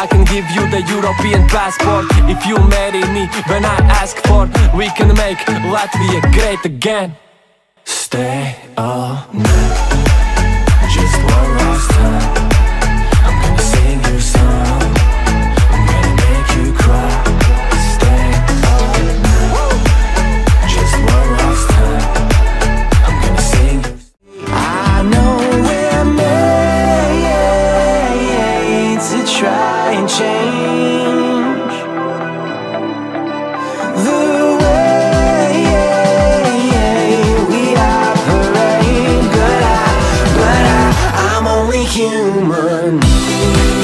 I can give you the European passport. If you marry me when I ask for We can make Latvia great again. Stay all night Just one last time. human.